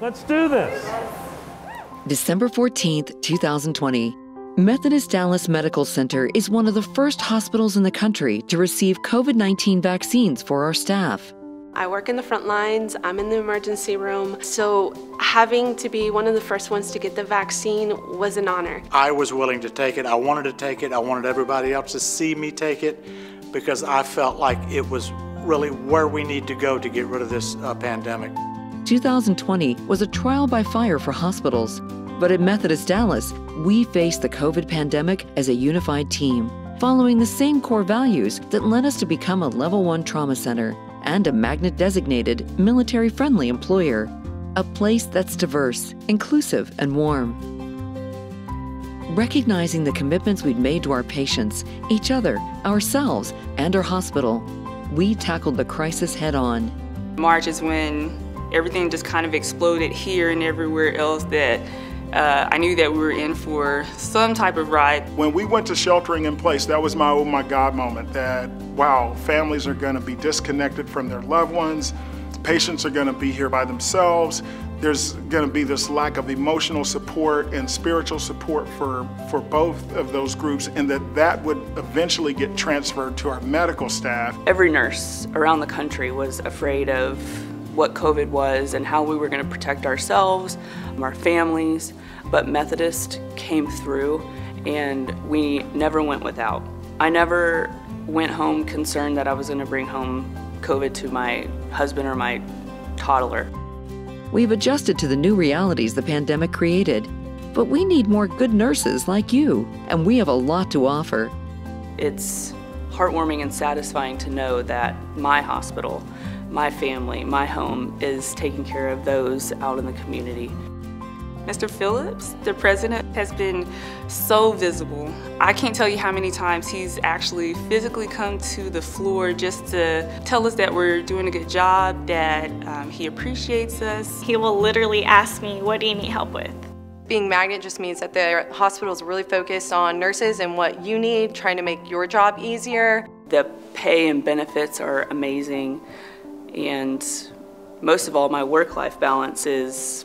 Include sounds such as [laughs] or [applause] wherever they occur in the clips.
Let's do this. December 14th, 2020. Methodist Dallas Medical Center is one of the first hospitals in the country to receive COVID 19 vaccines for our staff. I work in the front lines, I'm in the emergency room, so having to be one of the first ones to get the vaccine was an honor. I was willing to take it. I wanted to take it. I wanted everybody else to see me take it because I felt like it was really where we need to go to get rid of this uh, pandemic. 2020 was a trial by fire for hospitals, but at Methodist Dallas, we faced the COVID pandemic as a unified team, following the same core values that led us to become a level 1 trauma center and a magnet designated military friendly employer. A place that's diverse, inclusive, and warm. Recognizing the commitments we'd made to our patients, each other, ourselves, and our hospital, we tackled the crisis head on. March is when everything just kind of exploded here and everywhere else that uh, I knew that we were in for some type of ride. When we went to sheltering in place, that was my oh my God moment that, wow, families are going to be disconnected from their loved ones, patients are going to be here by themselves. There's going to be this lack of emotional support and spiritual support for, for both of those groups, and that that would eventually get transferred to our medical staff. Every nurse around the country was afraid of what COVID was and how we were going to protect ourselves, um, our families, but Methodist came through and we never went without. I never went home concerned that I was going to bring home COVID to my husband or my toddler. We've adjusted to the new realities the pandemic created, but we need more good nurses like you, and we have a lot to offer. It's heartwarming and satisfying to know that my hospital my family, my home, is taking care of those out in the community. Mr. Phillips, the president, has been so visible. I can't tell you how many times he's actually physically come to the floor just to tell us that we're doing a good job, that um, he appreciates us. He will literally ask me, what do you need help with? Being magnet just means that the hospital is really focused on nurses and what you need, trying to make your job easier. The pay and benefits are amazing and most of all my work-life balance is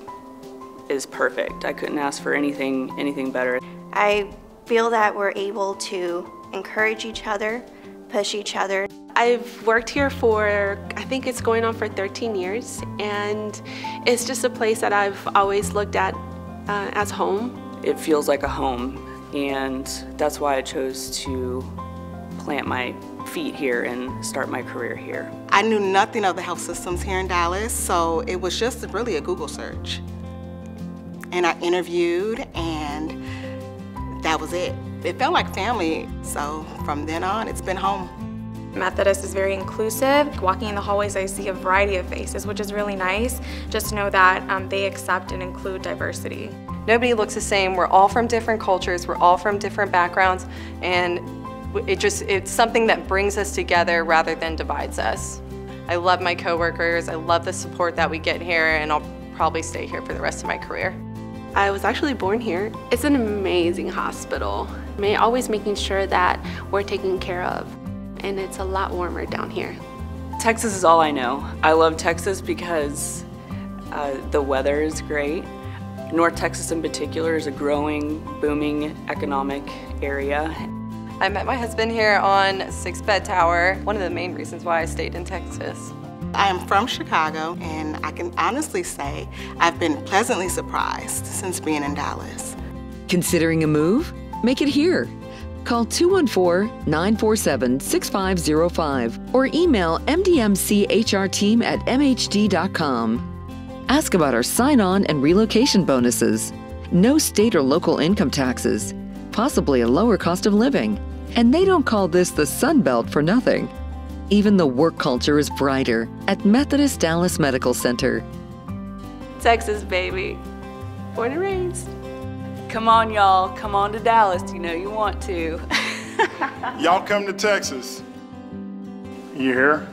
is perfect. I couldn't ask for anything anything better. I feel that we're able to encourage each other, push each other. I've worked here for, I think it's going on for 13 years, and it's just a place that I've always looked at uh, as home. It feels like a home, and that's why I chose to plant my feet here and start my career here. I knew nothing of the health systems here in Dallas, so it was just really a Google search. And I interviewed, and that was it. It felt like family, so from then on, it's been home. Methodist is very inclusive. Walking in the hallways, I see a variety of faces, which is really nice, just to know that um, they accept and include diversity. Nobody looks the same. We're all from different cultures. We're all from different backgrounds, and it just, it's something that brings us together rather than divides us. I love my coworkers, I love the support that we get here, and I'll probably stay here for the rest of my career. I was actually born here. It's an amazing hospital. I mean, always making sure that we're taken care of, and it's a lot warmer down here. Texas is all I know. I love Texas because uh, the weather is great. North Texas in particular is a growing, booming economic area. I met my husband here on Six Bed Tower, one of the main reasons why I stayed in Texas. I am from Chicago, and I can honestly say I've been pleasantly surprised since being in Dallas. Considering a move? Make it here. Call 214 947 6505 or email mdmchrteam at mhd.com. Ask about our sign on and relocation bonuses. No state or local income taxes, possibly a lower cost of living and they don't call this the Sun Belt for nothing. Even the work culture is brighter at Methodist Dallas Medical Center. Texas, baby. Born and raised. Come on, y'all. Come on to Dallas. You know you want to. [laughs] y'all come to Texas. You hear?